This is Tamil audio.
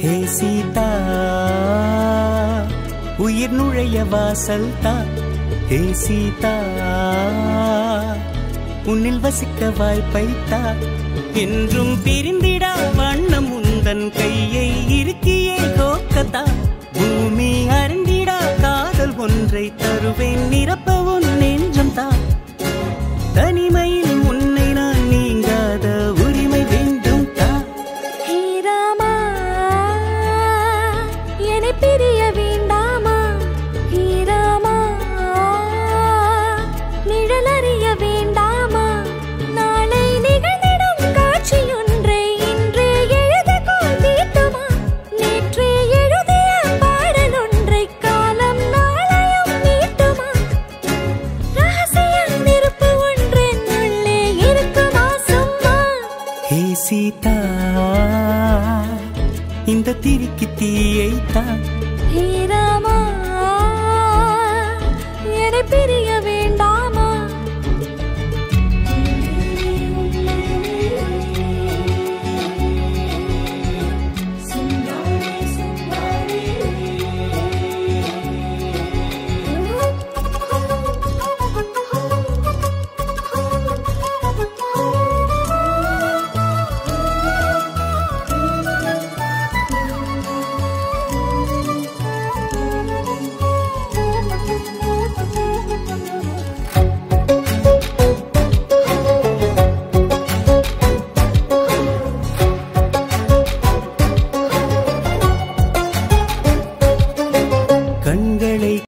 ஹே சீதா உயிர் நுழைய வாசல் தா. ஹே சீதா உன்னில் வசிக்க வாய்ப்பை தா என்றும் பிரிந்திடா வண்ணம் உந்தன் கையை இருக்கியே கோக்கதா. பூமி அருந்திடா காதல் ஒன்றை தருவேன் நிரப்பவும் சீதா. இந்த திரிக்கு தீயை தா ஹே ராமா.